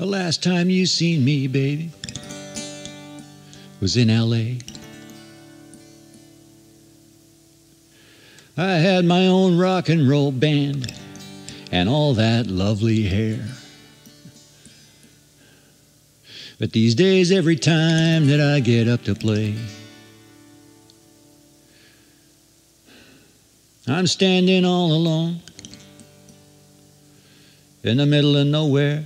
The last time you seen me, baby, was in LA. I had my own rock and roll band and all that lovely hair. But these days, every time that I get up to play, I'm standing all alone in the middle of nowhere.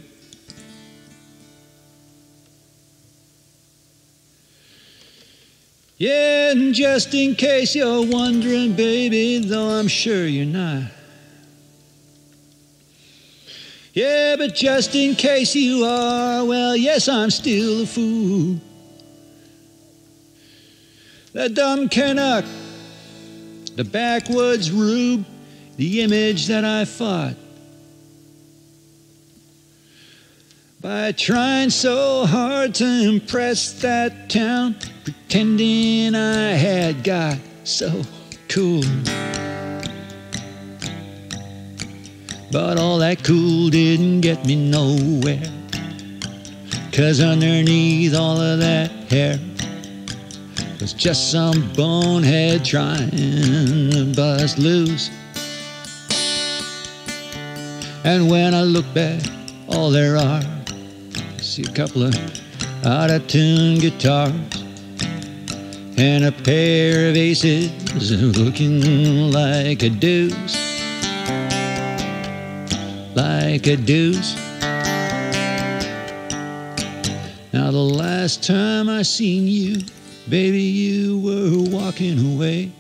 Yeah, and just in case you're wondering, baby, though I'm sure you're not. Yeah, but just in case you are, well, yes, I'm still a fool. The dumb Canuck, the backwoods rube, the image that I fought. By trying so hard to impress that town, pretending I had got so cool. But all that cool didn't get me nowhere. Cause underneath all of that hair was just some bonehead trying to bust loose. And when I look back, all there are, see a couple of out of tune guitars and a pair of aces looking like a deuce like a deuce. Now, the last time I seen you, baby, you were walking away.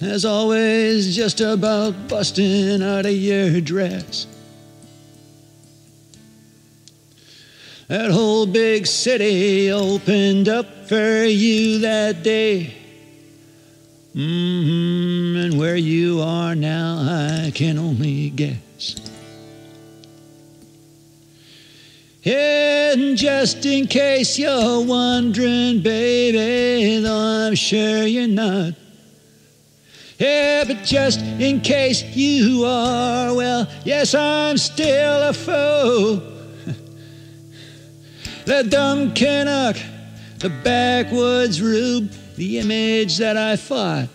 As always, just about busting out of your dress. That whole big city opened up for you that day. Mm-hmm, and where you are now, I can only guess. And just in case you're wondering, baby, though I'm sure you're not. Yeah, but just in case you are, well, yes, I'm still a foe. The dumb Canuck, the backwoods rube, the image that I fought.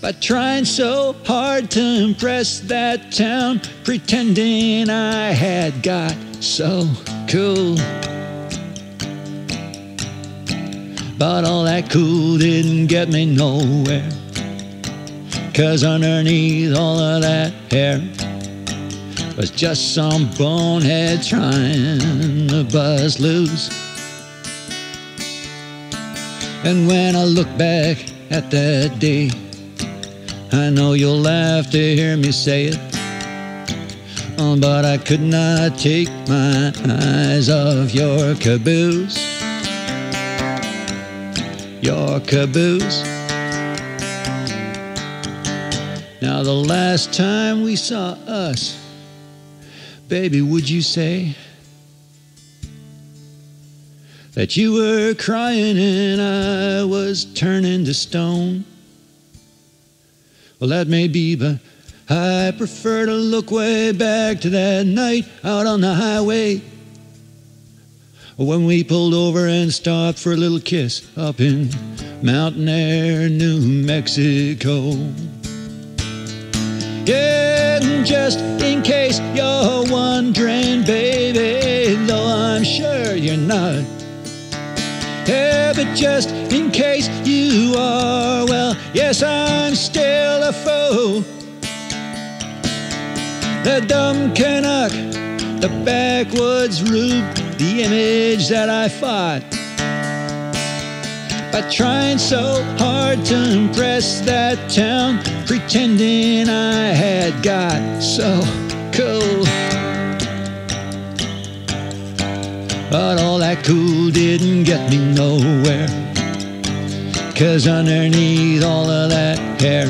By trying so hard to impress that town, pretending I had got so cool. But all that cool didn't get me nowhere. Cause underneath all of that hair was just some bonehead trying to buzz loose. And when I look back at that day, I know you'll laugh to hear me say it. Oh, but I could not take my eyes off your caboose. Your caboose. Now, the last time we saw us, baby, would you say that you were crying and I was turning to stone? Well, that may be, but I prefer to look way back to that night out on the highway when we pulled over and stopped for a little kiss up in Mountainair, New Mexico. Yeah, just in case you're wondering, baby, though I'm sure you're not. Yeah, but just in case you are, well, yes, I'm still a foe. The dumb Canuck, the backwoods rube, the image that I fought. By trying so hard to impress that town, pretending I had got so cool. But all that cool didn't get me nowhere. Cause underneath all of that hair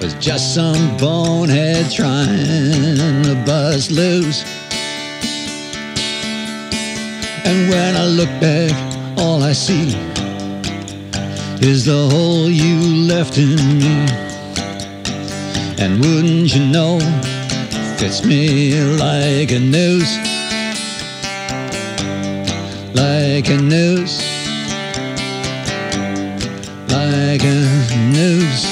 was just some bonehead trying to bust loose. And when I look back, all I see is the hole you left in me. And wouldn't you know, fits me like a noose, like a noose, like a noose.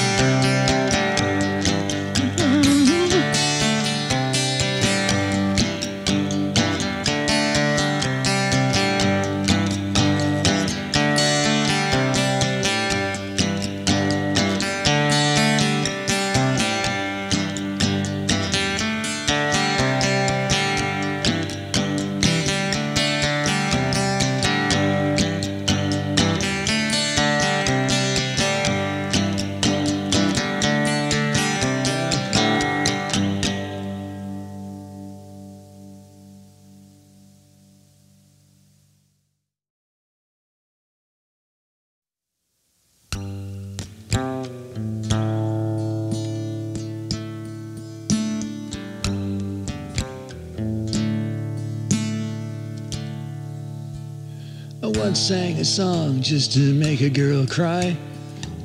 Sang a song just to make a girl cry.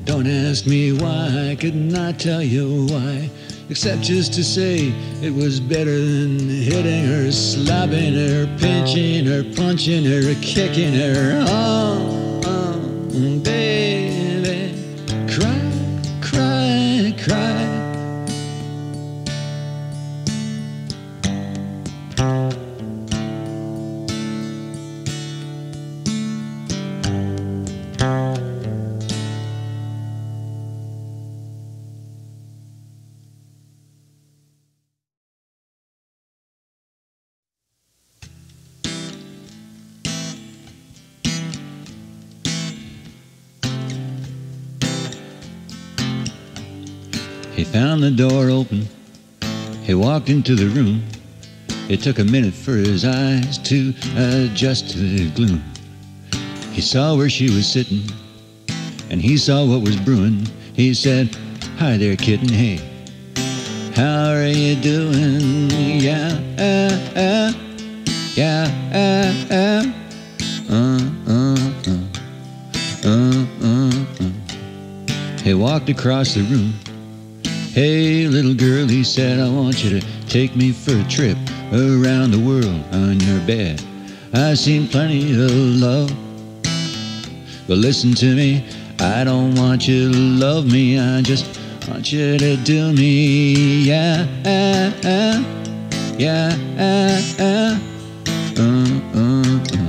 Don't ask me why, I could not tell you why. Except just to say it was better than hitting her, slapping her, pinching her, punching her, kicking her. Oh, oh baby, He found the door open. He walked into the room. It took a minute for his eyes to adjust to the gloom. He saw where she was sitting, and he saw what was brewing. He said, Hi there, kitten. Hey, how are you doing? Yeah, uh, uh, yeah, uh, uh, uh, uh, uh, uh, uh, uh. He walked across the room. Hey, little girl, he said, I want you to take me for a trip around the world on your bed. I've seen plenty of love. But listen to me, I don't want you to love me, I just want you to do me. Yeah, uh, uh, yeah, uh, uh, uh, uh, uh,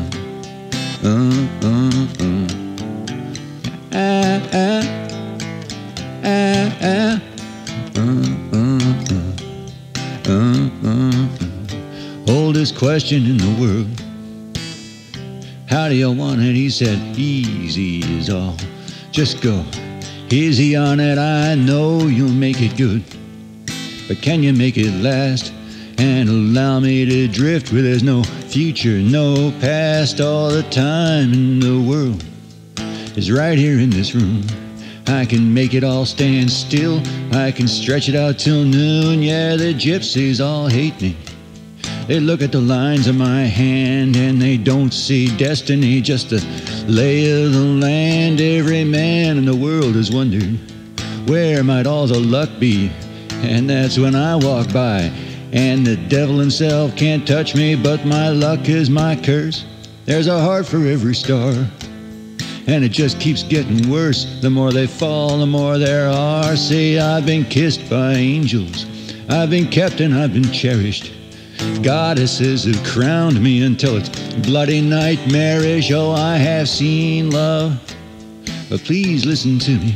Question in the world. How do you want it? He said, Easy is all. Just go. Easy on it, I know you'll make it good. But can you make it last? And allow me to drift where there's no future, no past, all the time in the world is right here in this room. I can make it all stand still. I can stretch it out till noon. Yeah, the gypsies all hate me. They look at the lines of my hand and they don't see destiny, just the lay of the land. Every man in the world has wondered where might all the luck be. And that's when I walk by, and the devil himself can't touch me, but my luck is my curse. There's a heart for every star. And it just keeps getting worse. The more they fall, the more there are. See, I've been kissed by angels. I've been kept and I've been cherished. Goddesses have crowned me until it's bloody nightmarish. Oh, I have seen love. But please listen to me.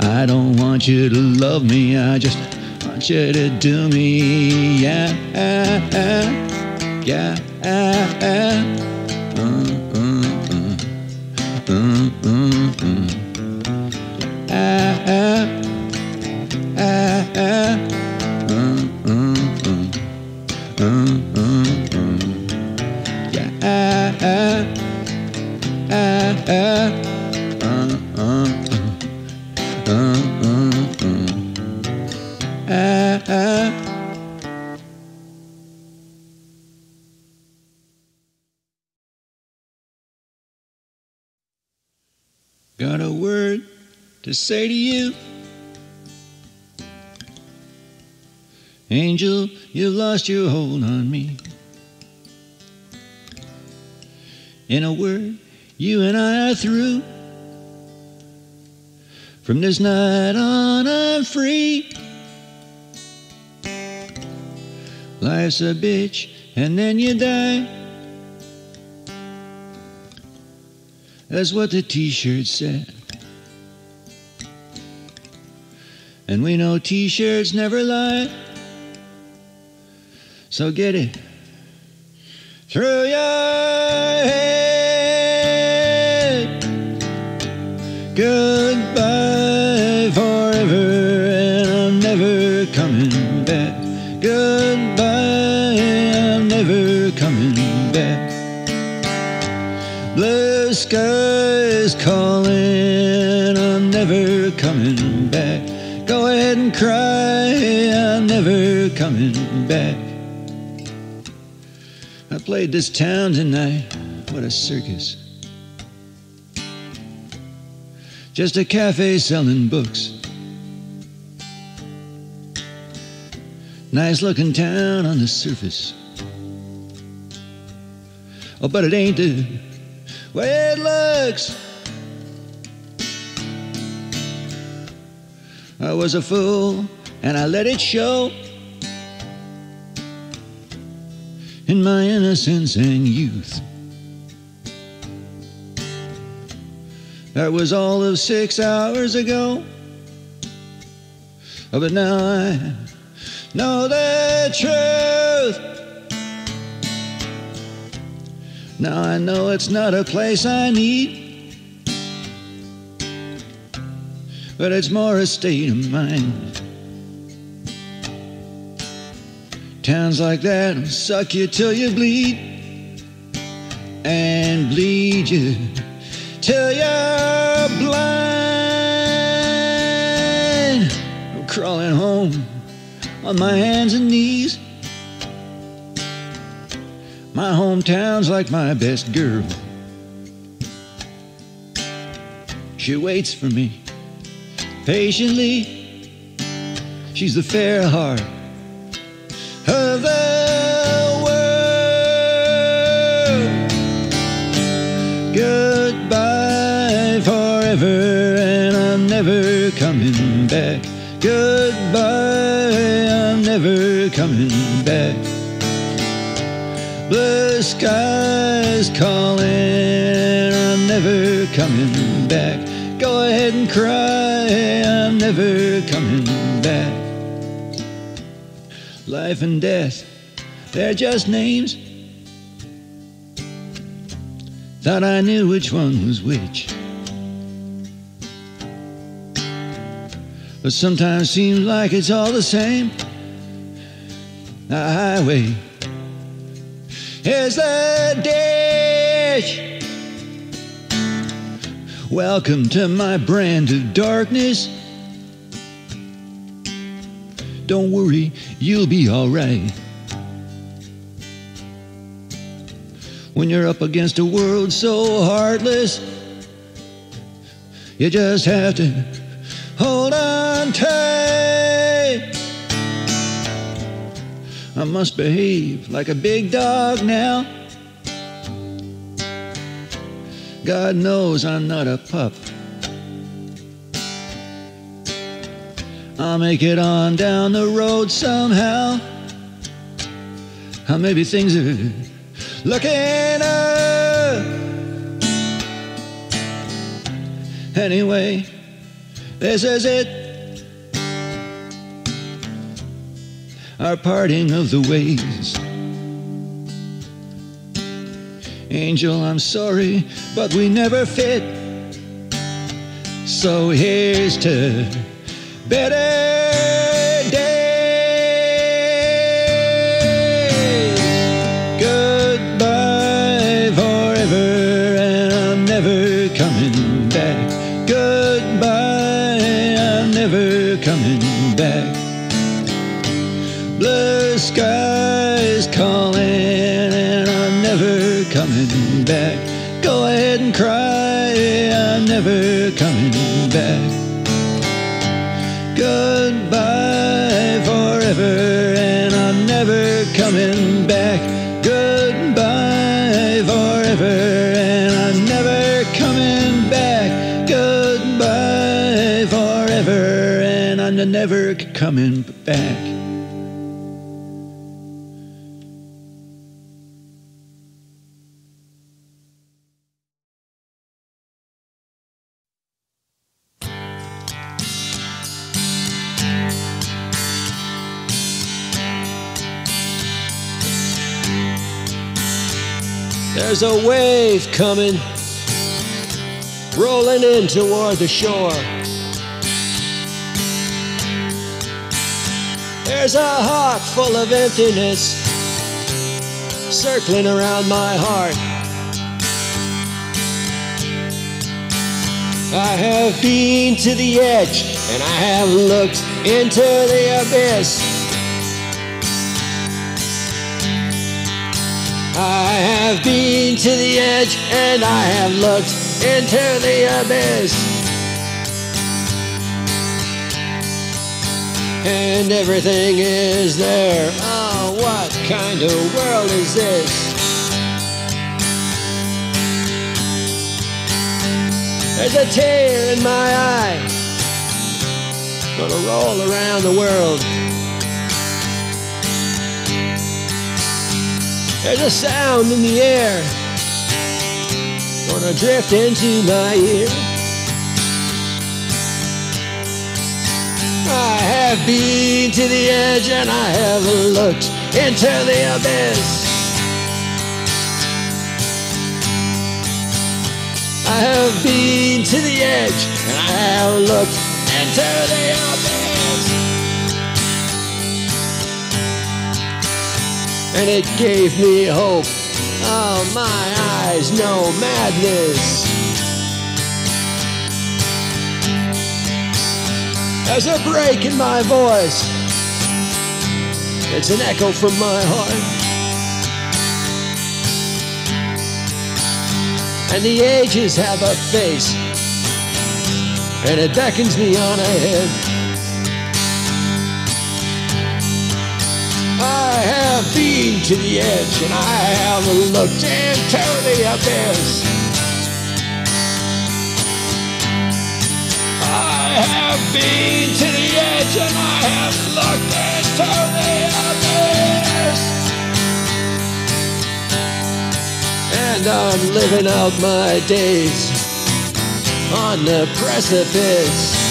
I don't want you to love me. I just want you to do me. Yeah, ah, ah, yeah, ah, ah. Uh, uh, to say to you. Angel, you lost your hold on me. In a word, you and I are through. From this night on, I'm free. Life's a bitch, and then you die. That's what the t shirt said. And we know t shirts never lie. So get it through your head. Goodbye forever, and I'm never coming back. Goodbye, I'm never coming back. Blue skies cry, I'm never coming back. I played this town tonight. What a circus. Just a cafe selling books. Nice looking town on the surface. Oh, but it ain't the way it looks. I was a fool and I let it show in my innocence and youth. That was all of six hours ago. Oh, but now I know the truth. Now I know it's not a place I need, but it's more a state of mind. Towns like that suck you till you bleed and bleed you till you're blind. I'm crawling home on my hands and knees. My hometown's like my best girl. She waits for me patiently. She's the fair heart of the world. Goodbye forever, and I'm never coming back. Goodbye, I'm never coming back. Blue skies calling, I'm never coming back. Go ahead and cry, I'm never coming back. Life and death, they're just names. Thought I knew which one was which. But sometimes seems like it's all the same. The highway is the ditch. Welcome to my brand of darkness. Don't worry, you'll be alright. When you're up against a world so heartless, you just have to hold on tight. I must behave like a big dog now. God knows I'm not a pup. I'll make it on down the road somehow. How maybe things are looking up. Anyway, this is it. Our parting of the ways. Angel, I'm sorry, but we never fit. So here's to better coming back. There's a wave coming, rolling in toward the shore. There's a heart full of emptiness circling around my heart. I have been to the edge and I have looked into the abyss. I have been to the edge and I have looked into the abyss. And everything is there. Oh, what kind of world is this? There's a tear in my eye. Gonna roll around the world. There's a sound in the air, gonna drift into my ear. Have been to the edge and I have looked into the abyss. I have been to the edge and I have looked into the abyss. and it gave me hope. Oh, my eyes know madness. There's a break in my voice. It's an echo from my heart. And the ages have a face, and it beckons me on ahead. I have been to the edge and I have looked into the abyss. Have been to the edge and I have looked into the abyss. And I'm living out my days on the precipice.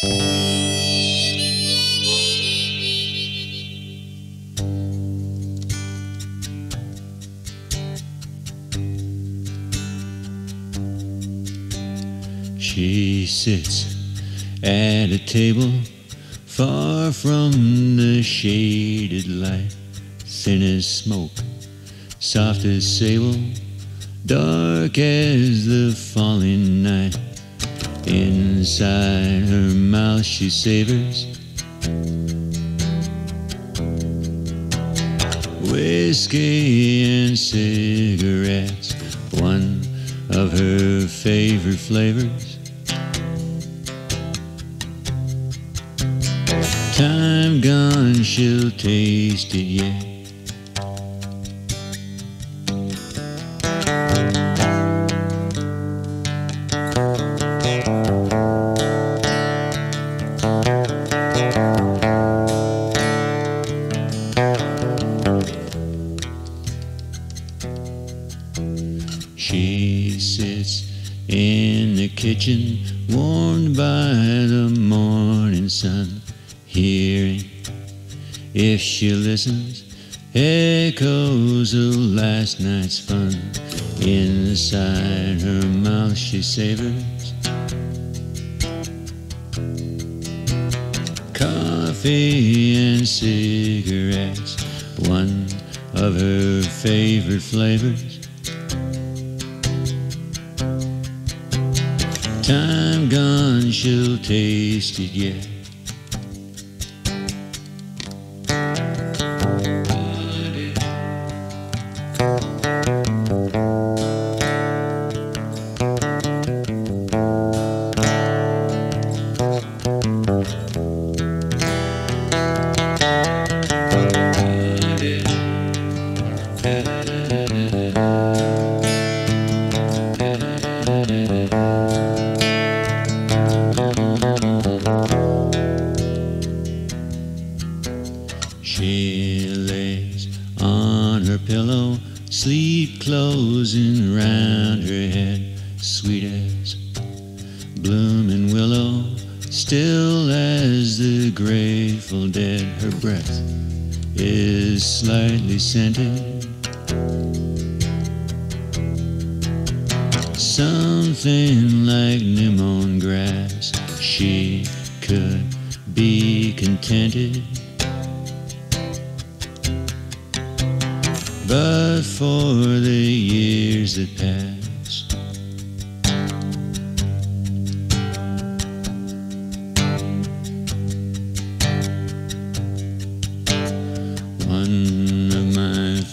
She sits at a table far from the shaded light, thin as smoke, soft as sable, dark as the falling night. Inside her mouth she savors whiskey and cigarettes, one of her favorite flavors. Time gone, she'll taste it yet. Last night's fun. Inside her mouth she savors coffee and cigarettes, one of her favorite flavors. Time gone, she'll taste it yet.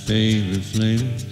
Favorite flavors.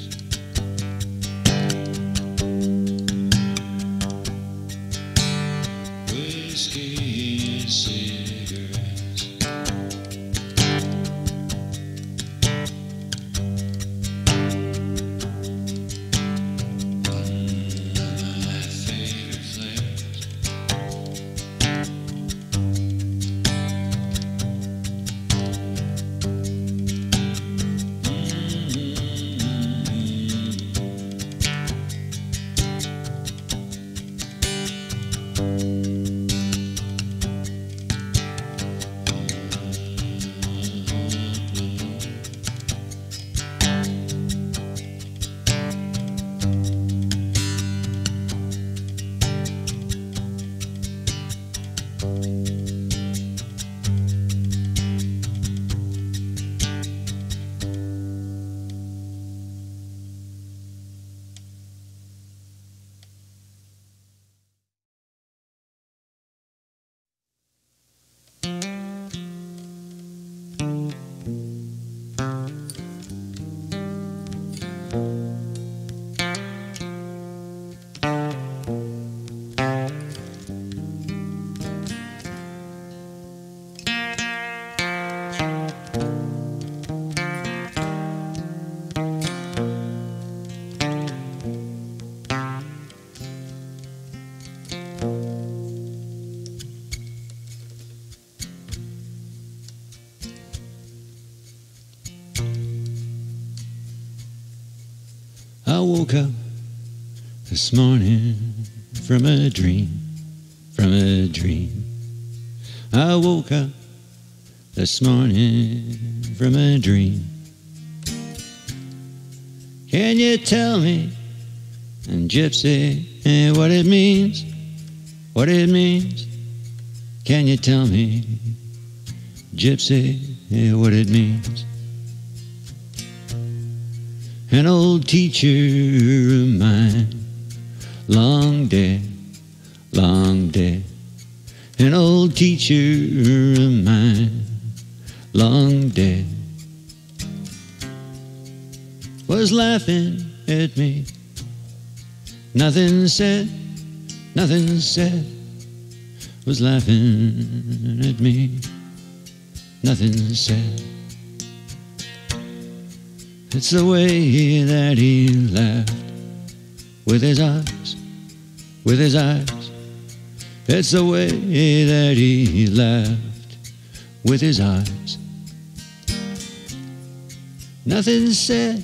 Woke up this morning from a dream, from a dream. I woke up this morning from a dream. Can you tell me, and Gypsy, eh, what it means? What it means? Can you tell me, Gypsy, eh, what it means? An old teacher of mine, long dead, long dead. An old teacher of mine, long dead, was laughing at me. Nothing said, nothing said, was laughing at me. Nothing said. It's the way that he laughed with his eyes, with his eyes. It's the way that he laughed with his eyes. Nothing said,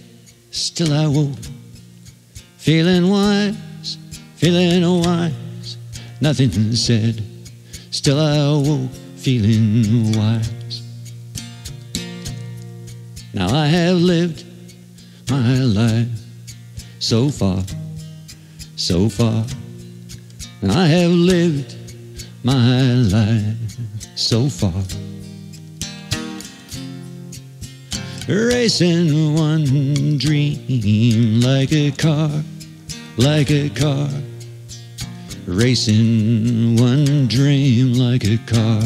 still I woke, feeling wise, feeling wise. Nothing said, still I woke, feeling wise. Now I have lived my life so far, so far. I have lived my life so far. Racing one dream like a car, like a car. Racing one dream like a car.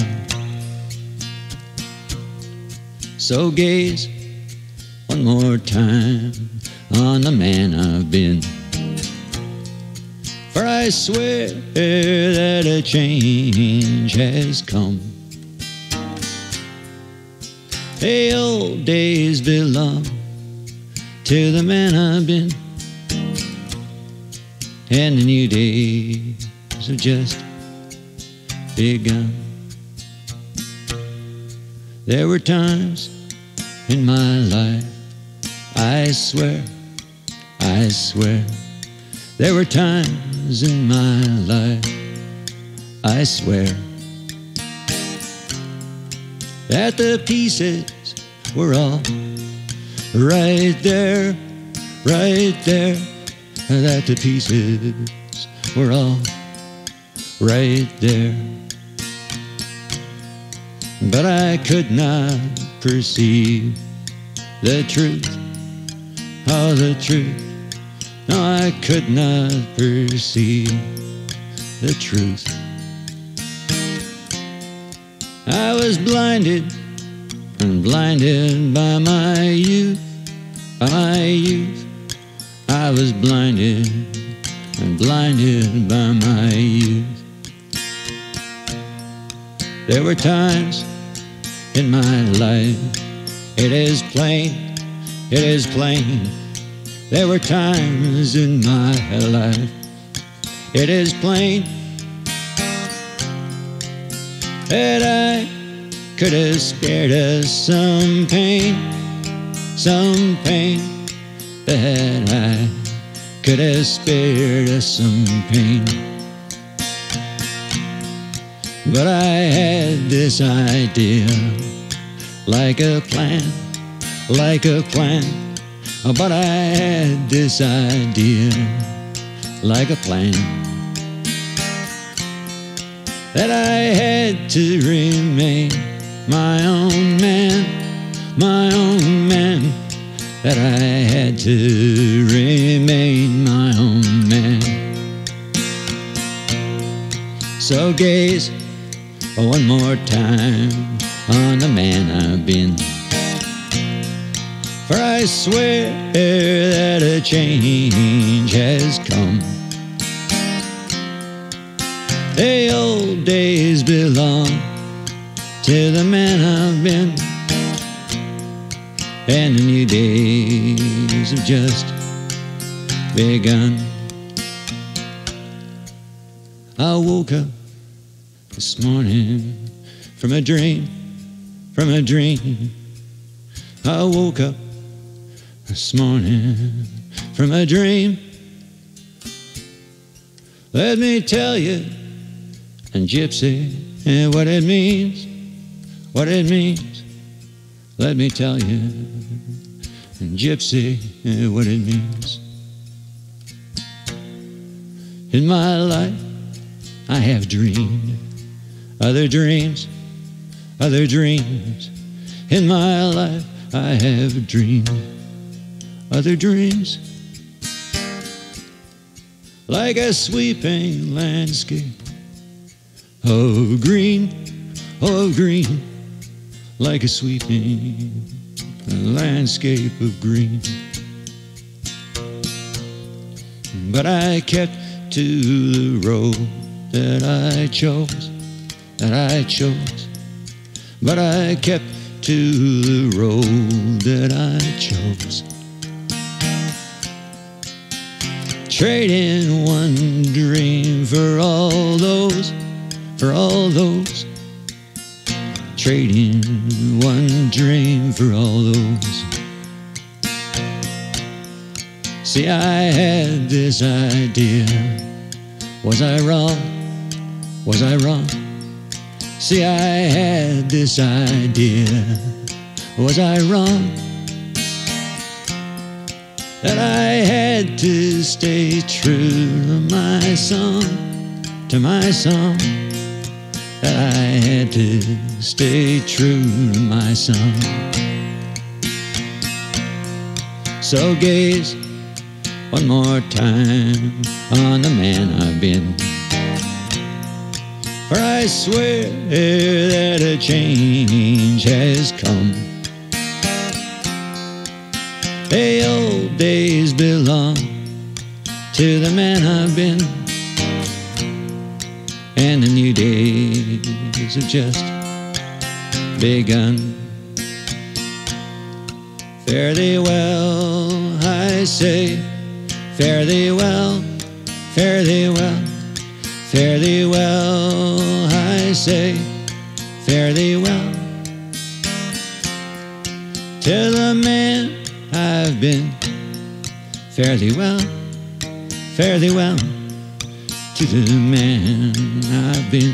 So gaze one more time on the man I've been. For I swear that a change has come. The old days belong to the man I've been, and the new days have just begun. There were times in my life, I swear, I swear, there were times in my life, I swear, that the pieces were all right there, right there, that the pieces were all right there. But I could not perceive the truth, oh, the truth. I could not perceive the truth. I was blinded and blinded by my youth, by my youth. I was blinded and blinded by my youth. There were times in my life, it is plain, it is plain. There were times in my life, it is plain that I could have spared us some pain, some pain that I could have spared us some pain. But I had this idea, like a plan, like a plan. But I had this idea, like a plan, that I had to remain my own man, my own man. That I had to remain my own man. So gaze one more time on the man I've been. For I swear that a change has come. The old days belong to the man I've been. And the new days have just begun. I woke up this morning from a dream, from a dream. I woke up this morning from a dream. Let me tell you, and gypsy, and what it means, what it means, let me tell you, and gypsy, and what it means. In my life, I have dreamed other dreams, other dreams. In my life, I have dreamed other dreams. Like a sweeping landscape of green, of green, like a sweeping landscape of green. But I kept to the road that I chose, that I chose. But I kept to the road that I chose. Trading one dream for all those, for all those. Trading one dream for all those. See, I had this idea. Was I wrong? Was I wrong? See, I had this idea. Was I wrong? That I had to stay true to my song, to my song. That I had to stay true to my song. So gaze one more time on the man I've been. For I swear that a change has come. The old days belong to the man I've been. And the new days have just begun. Fare thee well, I say, fare thee well, fare thee well, fare thee well, I say, fare thee well. To fare thee well, fare thee well. To the man I've been,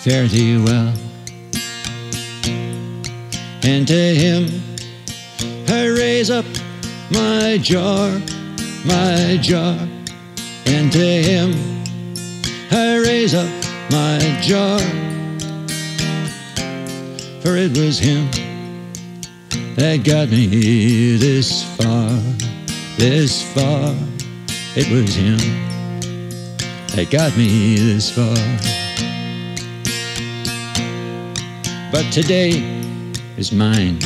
fare thee well. And to him I raise up my jar, my jar, and to him I raise up my jar. For it was him that got me this far, this far. It was him that got me this far. But today is mine.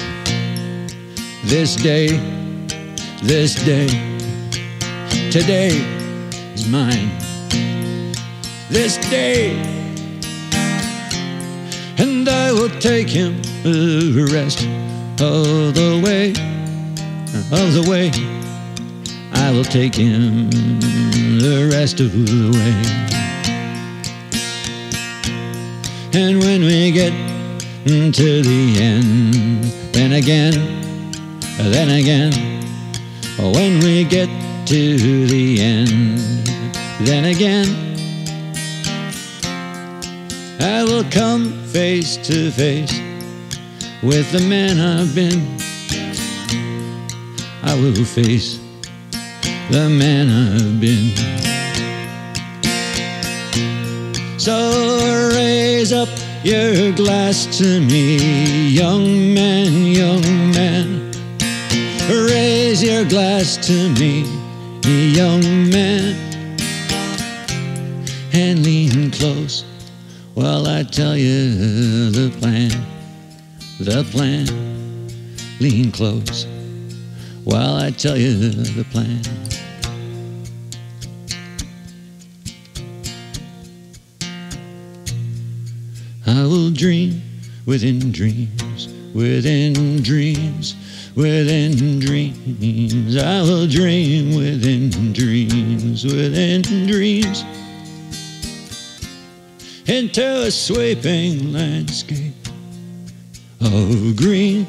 This day, this day, today is mine. This day, and I will take him the rest of the way, of the way. I will take him the rest of the way. And when we get to the end, then again, then again, when we get to the end, then again, I will come face to face with the man I've been. I will face the man I've been. So raise up your glass to me, young man, young man. Raise your glass to me, young man. And lean close while I tell you the plan, the plan. Lean close while I tell you the plan. I will dream within dreams, within dreams, within dreams. I will dream within dreams, within dreams. Into a sweeping landscape of green,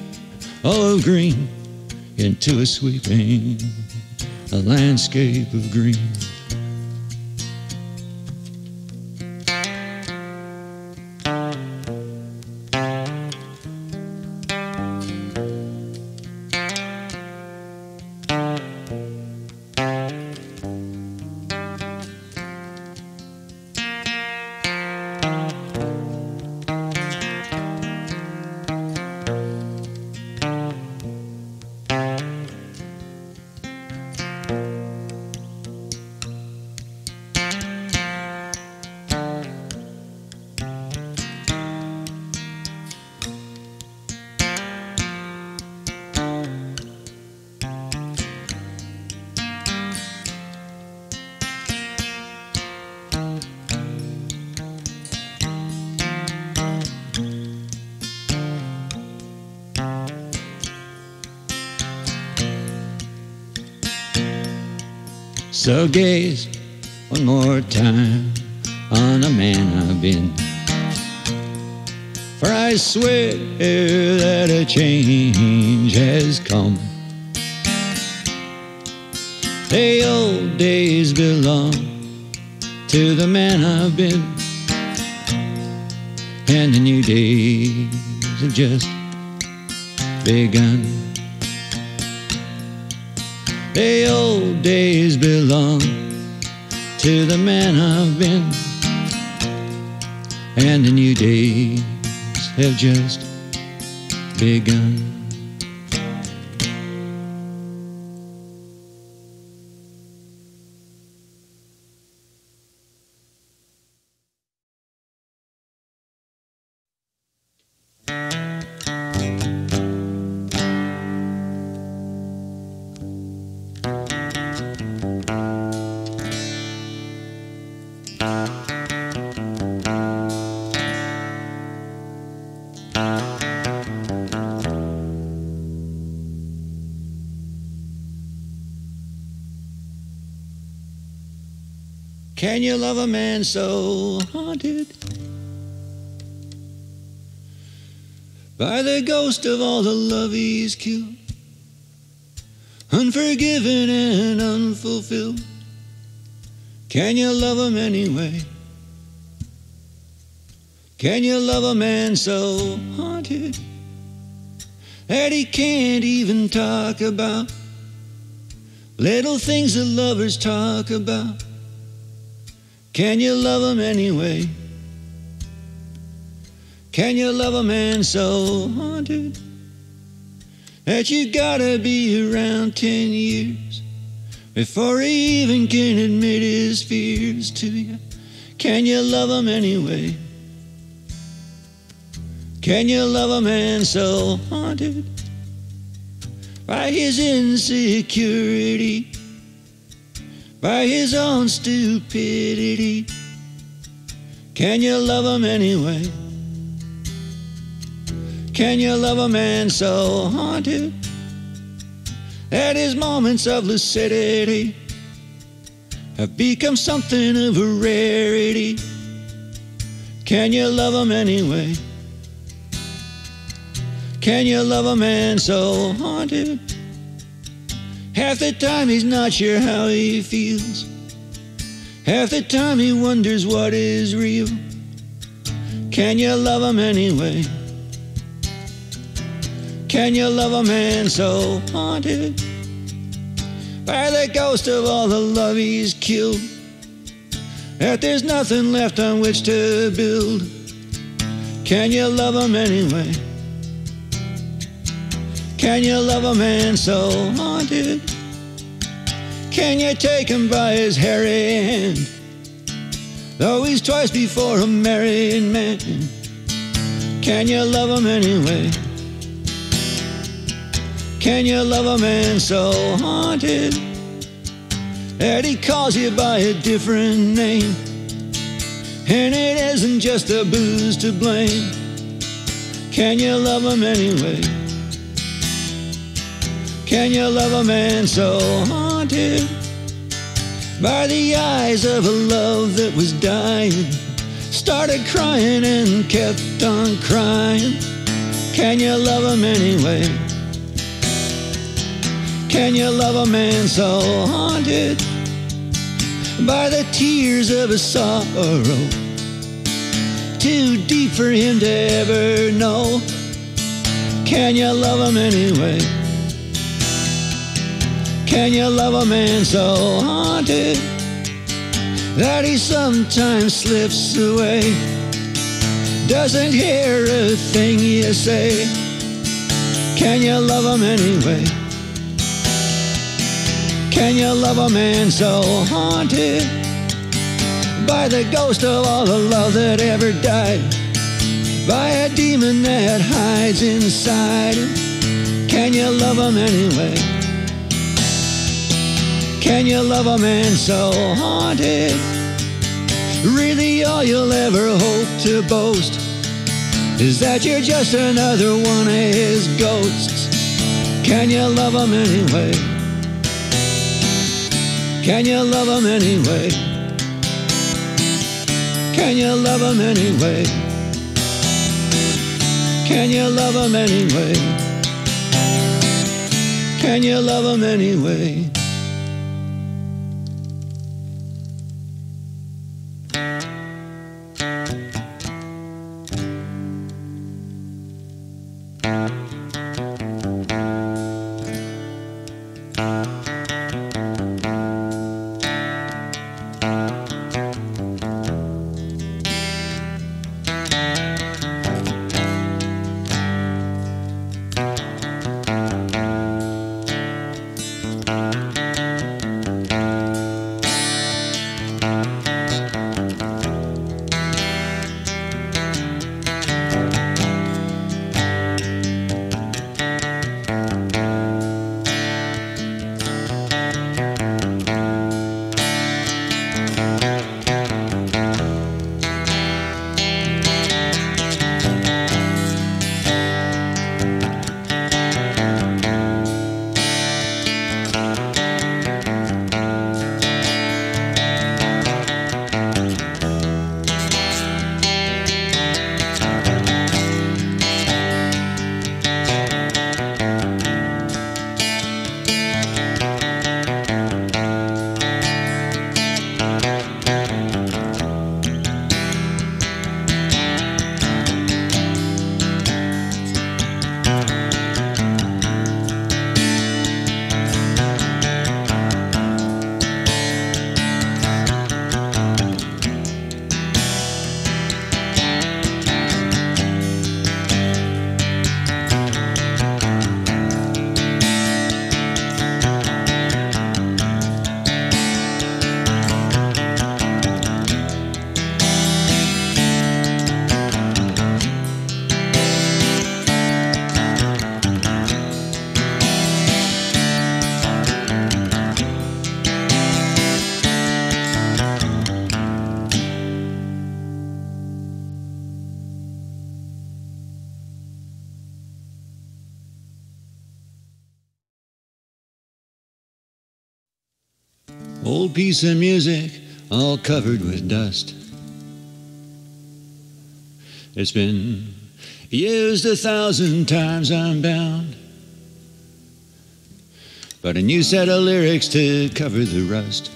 of green. Into a sweeping a landscape of green. So gaze one more time on the man I've been. For I swear that a change has come. The old days belong to the man I've been, and the new days have just begun. The old days belong to the man I've been, and the new days have just begun. Man so haunted by the ghost of all the love he's killed? Unforgiven and unfulfilled. Can you love him anyway? Can you love a man so haunted that he can't even talk about little things that lovers talk about? Can you love him anyway? Can you love a man so haunted that you gotta be around ten years before he even can admit his fears to you? Can you love him anyway? Can you love a man so haunted by his insecurity? By his own stupidity. Can you love him anyway? Can you love a man so haunted that his moments of lucidity have become something of a rarity? Can you love him anyway? Can you love a man so haunted? Half the time he's not sure how he feels. Half the time he wonders what is real. Can you love him anyway? Can you love a man so haunted by the ghost of all the love he's killed? That there's nothing left on which to build. Can you love him anyway? Can you love a man so haunted? Can you take him by his hairy hand? Though he's twice before a married man, can you love him anyway? Can you love a man so haunted that he calls you by a different name? And it isn't just the booze to blame. Can you love him anyway? Can you love a man so haunted by the eyes of a love that was dying? Started crying and kept on crying. Can you love him anyway? Can you love a man so haunted by the tears of a sorrow? Too deep for him to ever know. Can you love him anyway? Can you love a man so haunted that he sometimes slips away? Doesn't hear a thing you say. Can you love him anyway? Can you love a man so haunted by the ghost of all the love that ever died? By a demon that hides inside him? Can you love him anyway? Can you love a man so haunted? Really, all you'll ever hope to boast is that you're just another one of his ghosts. Can you love him anyway? Can you love him anyway? Can you love him anyway? Can you love him anyway? Can you love them anyway? Piece of music all covered with dust. It's been used a thousand times, I'm bound. But a new set of lyrics to cover the rust.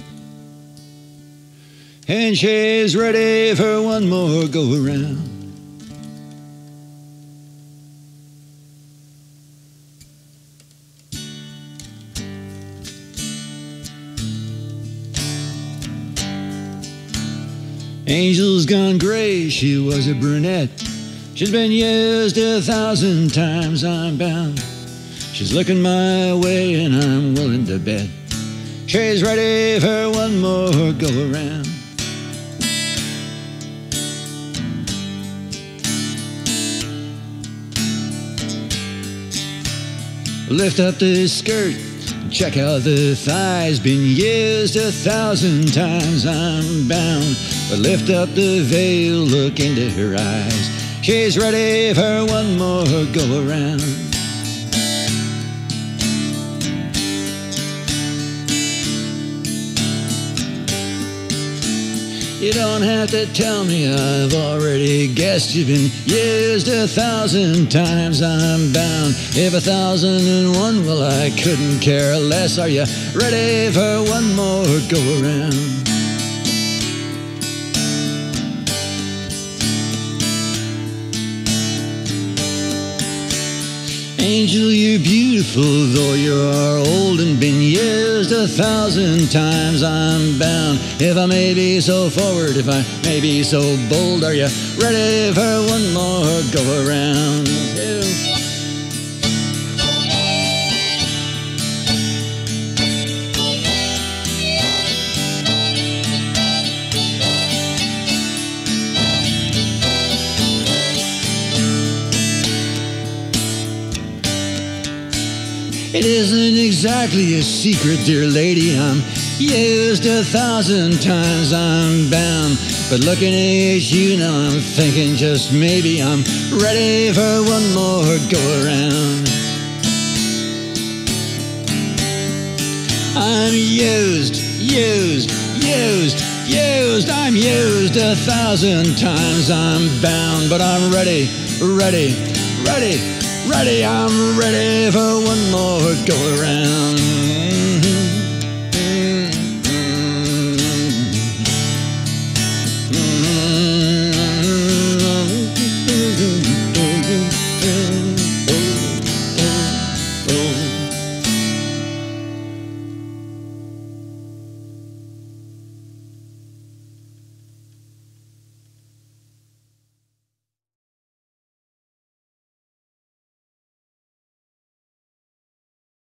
And she's ready for one more go around. Angel's gone gray, she was a brunette. She's been used a thousand times, I'm bound. She's looking my way, and I'm willing to bet. She's ready for one more go around. Lift up the skirt, check out the thighs. Been used a thousand times, I'm bound. But lift up the veil, look into her eyes. She's ready for one more go around. You don't have to tell me, I've already guessed you've been used a thousand times. I'm bound. If a thousand and one, well, I couldn't care less. Are you ready for one more go around? Angel, you're beautiful, though you are old and been used a thousand times. I'm bound. If I may be so forward, if I may be so bold, are you ready for one more go around? It isn't exactly a secret, dear lady. I'm used a thousand times, I'm bound. But looking at you now, I'm thinking just maybe I'm ready for one more go around. I'm used used, used, used. I'm used a thousand times. I'm bound, but I'm ready, ready, ready, ready. I'm ready for one more go around.